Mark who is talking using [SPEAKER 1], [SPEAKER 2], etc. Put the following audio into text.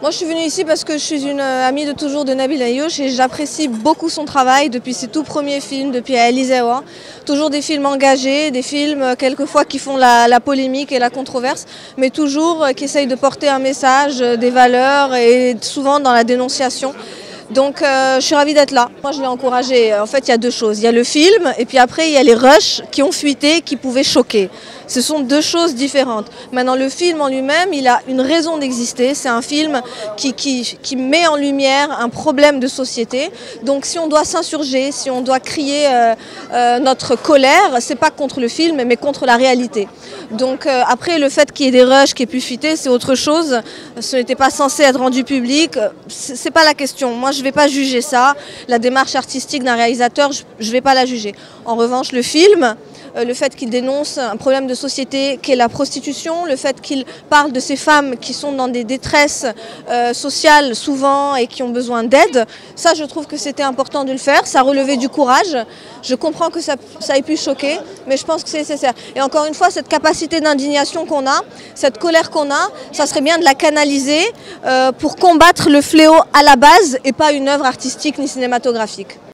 [SPEAKER 1] Moi, je suis venue ici parce que je suis une euh, amie de toujours de Nabil Ayouch et j'apprécie beaucoup son travail depuis ses tout premiers films, depuis Elisewa. Toujours des films engagés, des films euh, quelquefois qui font la, polémique et la controverse, mais toujours euh, qui essayent de porter un message, des valeurs et souvent dans la dénonciation. Donc je suis ravie d'être là. Moi je l'ai encouragé. En fait il y a deux choses. Il y a le film et puis après il y a les rushs qui ont fuité, qui pouvaient choquer. Ce sont deux choses différentes. Maintenant le film en lui-même, il a une raison d'exister. C'est un film qui, qui, qui, met en lumière un problème de société. Donc si on doit s'insurger, si on doit crier euh, euh, notre colère, c'est pas contre le film mais contre la réalité. Donc euh, après le fait qu'il y ait des rushs qui aient pu fuiter, c'est autre chose. Ce n'était pas censé être rendu public. C'est pas la question. Moi je je vais pas juger ça. La démarche artistique d'un réalisateur, je ne vais pas la juger. En revanche, le film, le fait qu'il dénonce un problème de société qui est la prostitution, le fait qu'il parle de ces femmes qui sont dans des détresses euh, sociales souvent et qui ont besoin d'aide, ça je trouve que c'était important de le faire, ça relevait du courage. Je comprends que ça, ça ait pu choquer, mais je pense que c'est nécessaire. Et encore une fois, cette capacité d'indignation qu'on a, cette colère qu'on a, ça serait bien de la canaliser euh, pour combattre le fléau à la base et pas une œuvre artistique ni cinématographique.